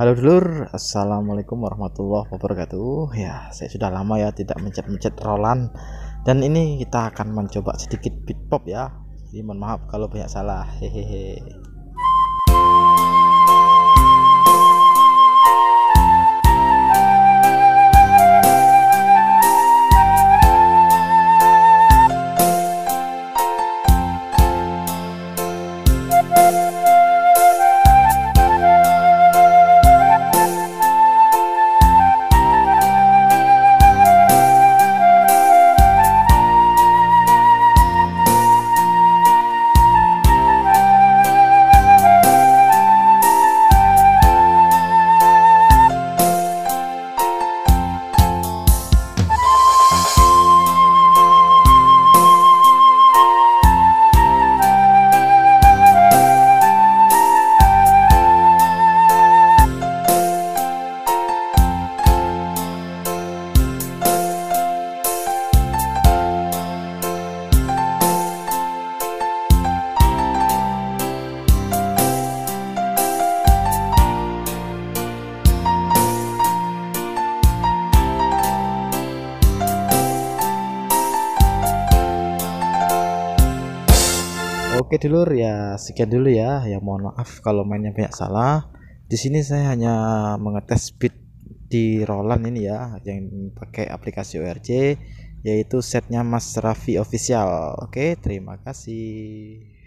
Halo dulur, Assalamualaikum warahmatullahi wabarakatuh. Ya, saya sudah lama ya tidak mencet-mencet Roland Dan ini kita akan mencoba sedikit beat pop ya. Jadi mohon maaf kalau banyak salah. Hehehe Oke dulur ya sekian dulu ya. Ya mohon maaf kalau mainnya banyak salah. Di sini saya hanya mengetes speed di Roland ini ya yang pakai aplikasi ORC yaitu setnya Mas Raffi official. Oke, terima kasih.